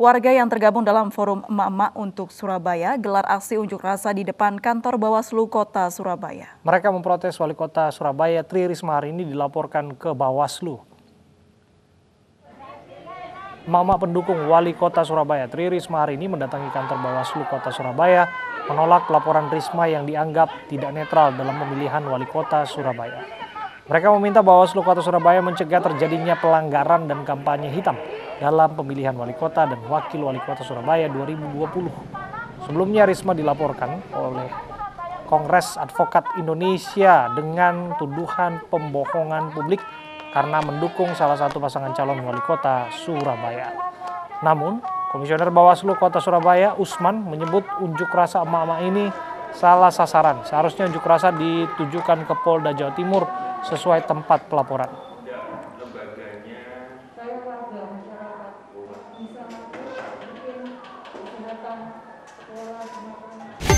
Warga yang tergabung dalam Forum Emak-Emak untuk Surabaya gelar aksi unjuk rasa di depan kantor Bawaslu Kota Surabaya. Mereka memprotes Wali Kota Surabaya Tri Risma hari ini dilaporkan ke Bawaslu. Mama pendukung Wali Kota Surabaya Tri Risma hari ini mendatangi kantor Bawaslu Kota Surabaya menolak laporan Risma yang dianggap tidak netral dalam pemilihan Wali Kota Surabaya. Mereka meminta Bawaslu Kota Surabaya mencegah terjadinya pelanggaran dan kampanye hitam dalam pemilihan wali kota dan wakil wali kota Surabaya 2020. Sebelumnya Risma dilaporkan oleh Kongres Advokat Indonesia dengan tuduhan pembohongan publik karena mendukung salah satu pasangan calon wali kota Surabaya. Namun, Komisioner Bawaslu Kota Surabaya Usman menyebut unjuk rasa emak-emak ini salah sasaran. Seharusnya unjuk rasa ditujukan ke Polda Jawa Timur sesuai tempat pelaporan. 아, 뭐라, 뭐라.